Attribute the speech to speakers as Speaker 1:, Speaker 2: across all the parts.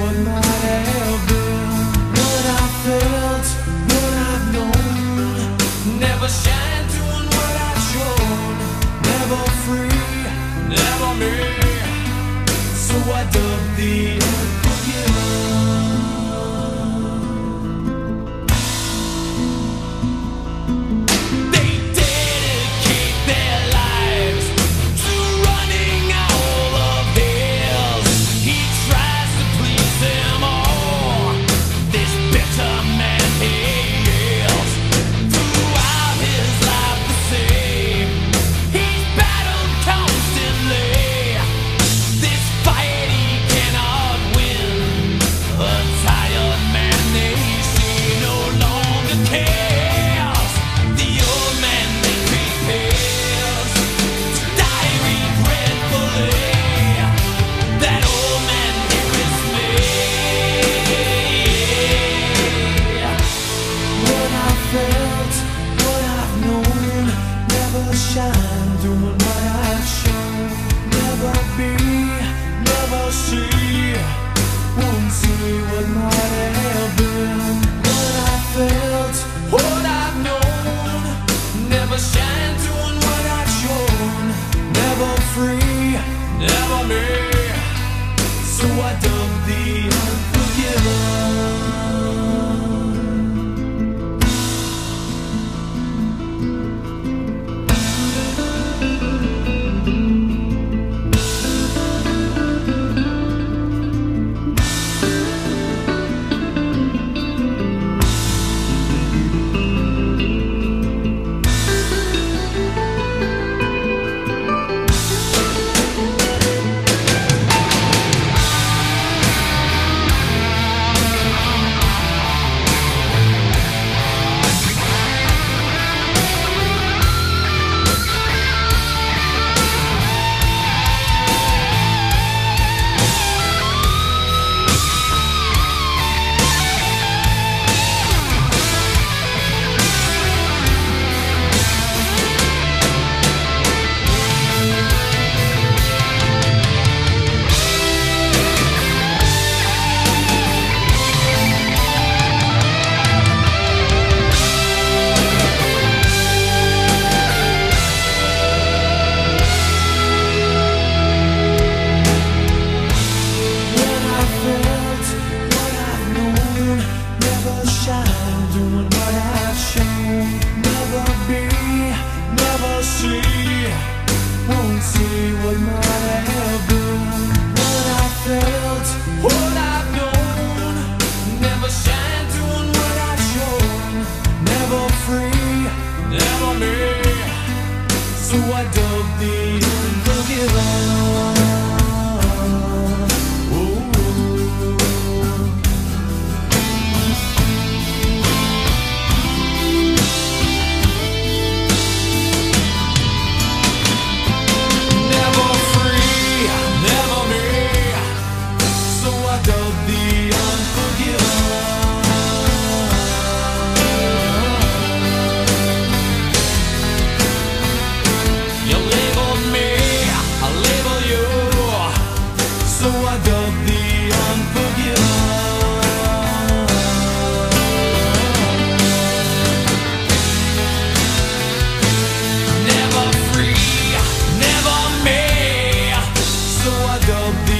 Speaker 1: one night. Never shine doing what I shown. Never free, never me. So I dump thee. sua need. I'll be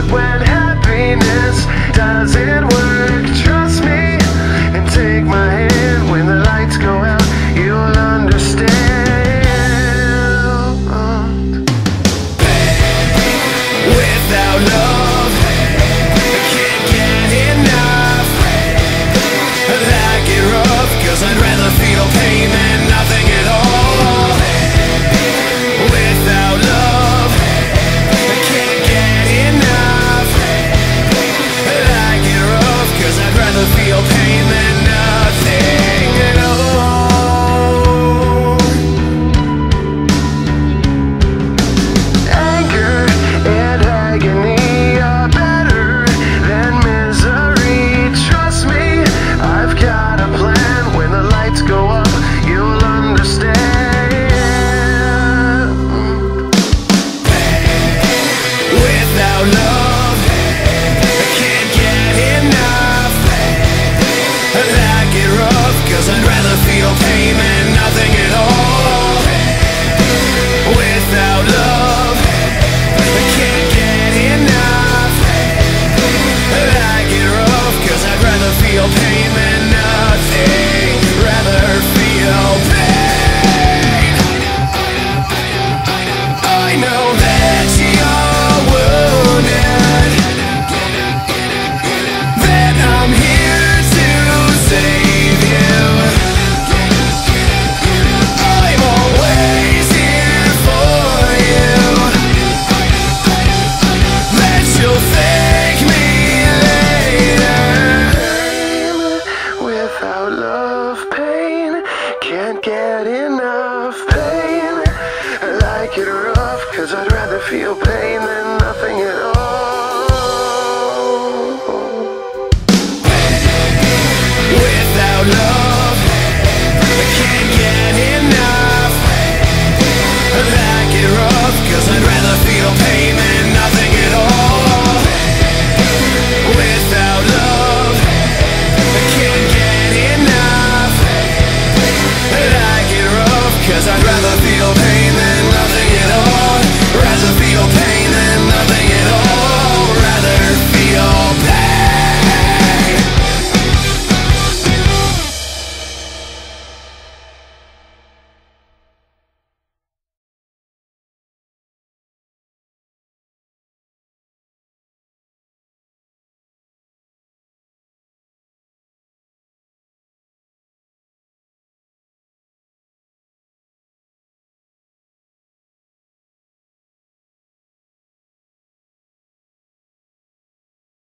Speaker 2: good when a it hereof Cause I'd rather feel payment.